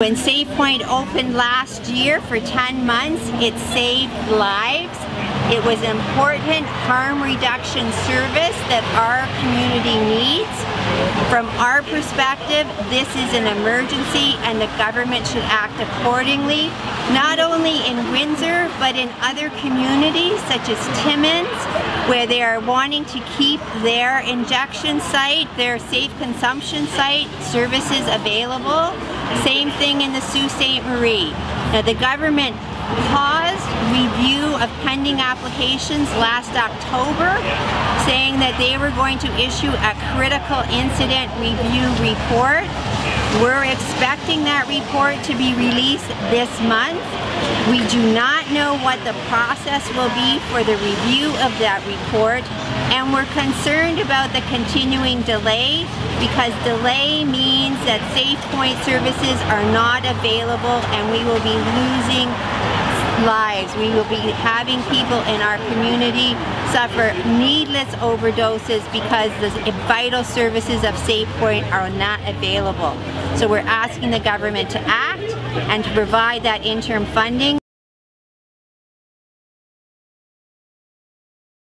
When SafePoint opened last year for 10 months, it saved lives. It was important harm reduction service that our community needs. From our perspective, this is an emergency and the government should act accordingly, not only in Windsor, but in other communities such as Timmins, where they are wanting to keep their injection site, their safe consumption site, services available. Same thing in the Sault Ste. Marie. Now the government paused review of pending applications last October, saying that they were going to issue a critical incident review report. We're expecting that report to be released this month. We do not know what the process will be for the review of that report and we're concerned about the continuing delay because delay means that SafePoint services are not available and we will be losing lives. We will be having people in our community suffer needless overdoses because the vital services of SafePoint are not available. So we're asking the government to act and to provide that interim funding.